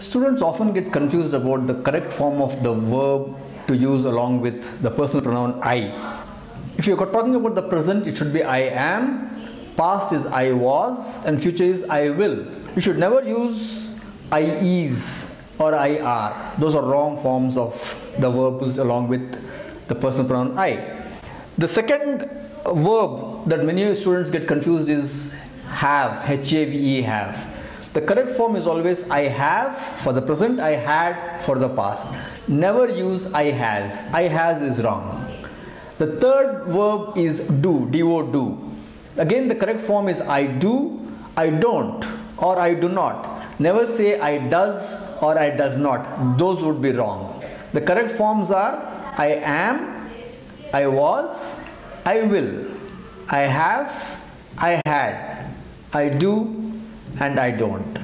Students often get confused about the correct form of the verb to use along with the personal pronoun I. If you're talking about the present, it should be I am, past is I was, and future is I will. You should never use I is or I are. Those are wrong forms of the verbs along with the personal pronoun I. The second verb that many students get confused is have, H A V E have. The correct form is always I have for the present, I had for the past. Never use I has. I has is wrong. The third verb is do, do, do. Again, the correct form is I do, I don't, or I do not. Never say I does or I does not. Those would be wrong. The correct forms are I am, I was, I will, I have, I had, I do, and I don't.